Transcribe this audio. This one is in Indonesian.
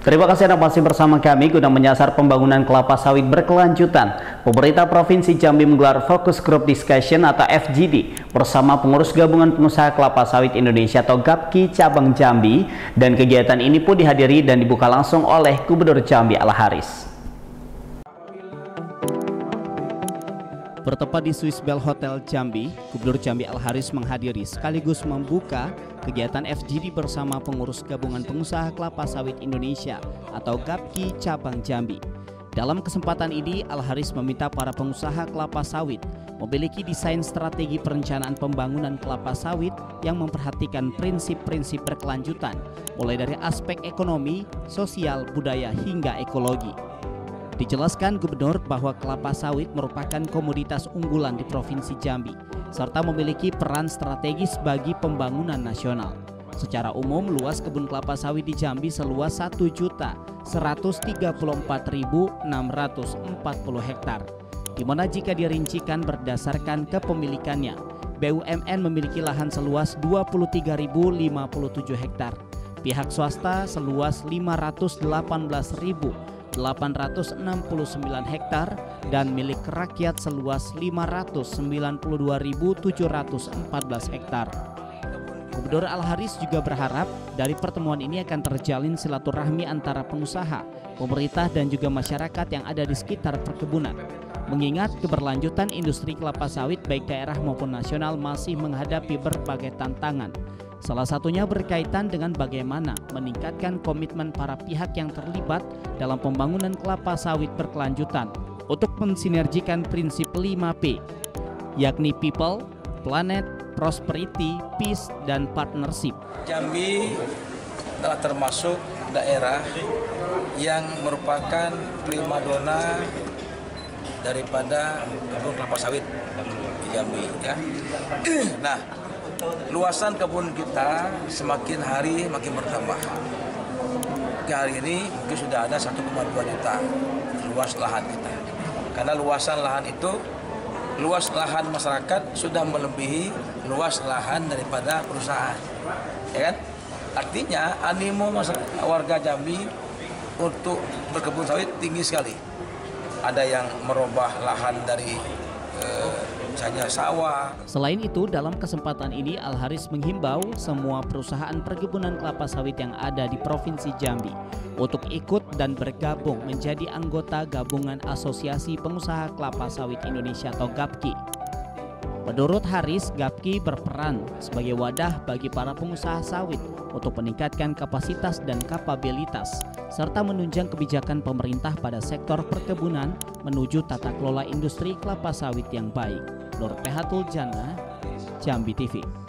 Terima kasih Anda masih bersama kami guna menyasar pembangunan kelapa sawit berkelanjutan. Pemerintah Provinsi Jambi menggelar Focus Group Discussion atau FGD bersama pengurus gabungan pengusaha kelapa sawit Indonesia atau GAPKI cabang Jambi dan kegiatan ini pun dihadiri dan dibuka langsung oleh Gubernur Jambi Al Haris. Bertempat di Swiss Bell Hotel Jambi, Gubernur Jambi Al Haris menghadiri sekaligus membuka kegiatan FGD bersama pengurus gabungan pengusaha kelapa sawit Indonesia atau GAPKI cabang Jambi. Dalam kesempatan ini, Al Haris meminta para pengusaha kelapa sawit memiliki desain strategi perencanaan pembangunan kelapa sawit yang memperhatikan prinsip-prinsip berkelanjutan, mulai dari aspek ekonomi, sosial, budaya, hingga ekologi. Dijelaskan Gubernur bahwa kelapa sawit merupakan komoditas unggulan di Provinsi Jambi, serta memiliki peran strategis bagi pembangunan nasional. Secara umum, luas kebun kelapa sawit di Jambi seluas 1.134.640 hektar, di mana jika dirincikan berdasarkan kepemilikannya, BUMN memiliki lahan seluas 23.057 hektar, pihak swasta seluas 518.000 869 hektar dan milik rakyat seluas 592.714 hektar. Gubernur Al Haris juga berharap dari pertemuan ini akan terjalin silaturahmi antara pengusaha, pemerintah dan juga masyarakat yang ada di sekitar perkebunan. Mengingat keberlanjutan industri kelapa sawit baik daerah maupun nasional masih menghadapi berbagai tantangan, Salah satunya berkaitan dengan bagaimana meningkatkan komitmen para pihak yang terlibat dalam pembangunan kelapa sawit berkelanjutan untuk mensinergikan prinsip 5P, yakni people, planet, prosperity, peace, dan partnership. Jambi telah termasuk daerah yang merupakan primadona daripada kebun kelapa sawit di Jambi. Ya. Nah, luasan kebun kita semakin hari makin bertambah. Ke hari ini mungkin sudah ada 1,2 juta luas lahan kita. Karena luasan lahan itu, luas lahan masyarakat sudah melebihi luas lahan daripada perusahaan. Ya kan? Artinya animo masyarakat, warga Jambi untuk berkebun sawit tinggi sekali. Ada yang merubah lahan dari eh, misalnya sawah. Selain itu, dalam kesempatan ini Al Haris menghimbau semua perusahaan perkebunan kelapa sawit yang ada di Provinsi Jambi untuk ikut dan bergabung menjadi anggota gabungan Asosiasi Pengusaha Kelapa Sawit Indonesia atau GAPKI. Menurut Haris, GAPKI berperan sebagai wadah bagi para pengusaha sawit untuk meningkatkan kapasitas dan kapabilitas serta menunjang kebijakan pemerintah pada sektor perkebunan menuju tata kelola industri kelapa sawit yang baik. Nur Pehatul Jana, Jambi TV.